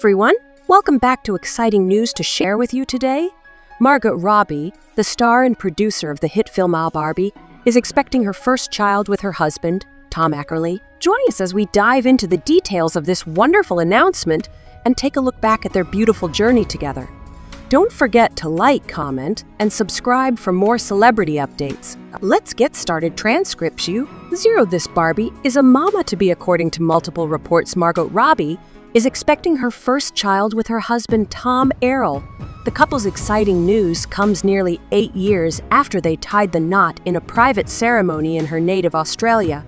everyone! Welcome back to exciting news to share with you today. Margot Robbie, the star and producer of the hit film Al Barbie, is expecting her first child with her husband, Tom Ackerley. Join us as we dive into the details of this wonderful announcement and take a look back at their beautiful journey together. Don't forget to like, comment, and subscribe for more celebrity updates. Let's get started. Transcripts you. Zero This Barbie is a mama to be according to multiple reports. Margot Robbie is expecting her first child with her husband Tom Ackerley. The couple's exciting news comes nearly eight years after they tied the knot in a private ceremony in her native Australia.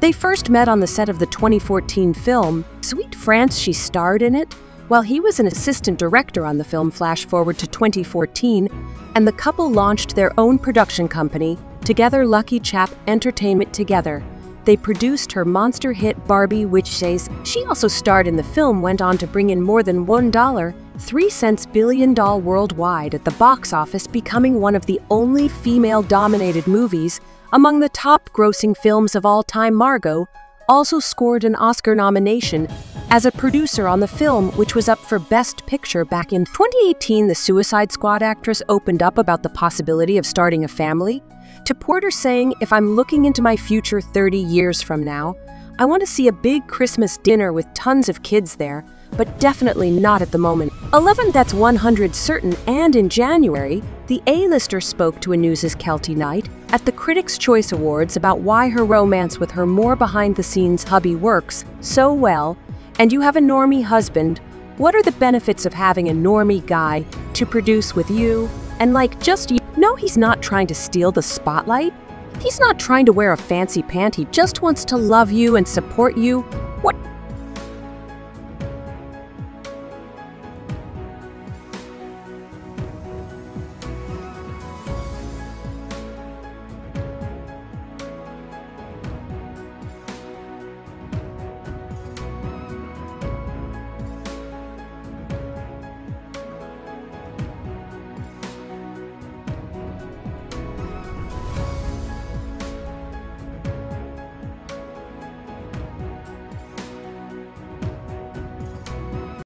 They first met on the set of the 2014 film Suite Française. She starred in it while he was an assistant director on the film Flash Forward to 2014, and the couple launched their own production company, Together Lucky Chap Entertainment Together. They produced her monster hit Barbie, which says she also starred in the film, went on to bring in more than $1, 3 cents billion doll worldwide at the box office, becoming one of the only female-dominated movies among the top grossing films of all time. Margot also scored an Oscar nomination as a producer on the film, which was up for Best Picture back in 2018. The Suicide Squad actress opened up about the possibility of starting a family, to Porter saying, If I'm looking into my future 30 years from now, I want to see a big Christmas dinner with tons of kids there, but definitely not at the moment. 11 That's 100 certain, and in January, the A-lister spoke to a News's Keltie Knight at the Critics' Choice Awards about why her romance with her more behind-the-scenes hubby works so well and you have a normie husband, what are the benefits of having a normie guy to produce with you and like just you? No, he's not trying to steal the spotlight. He's not trying to wear a fancy pant. He just wants to love you and support you. What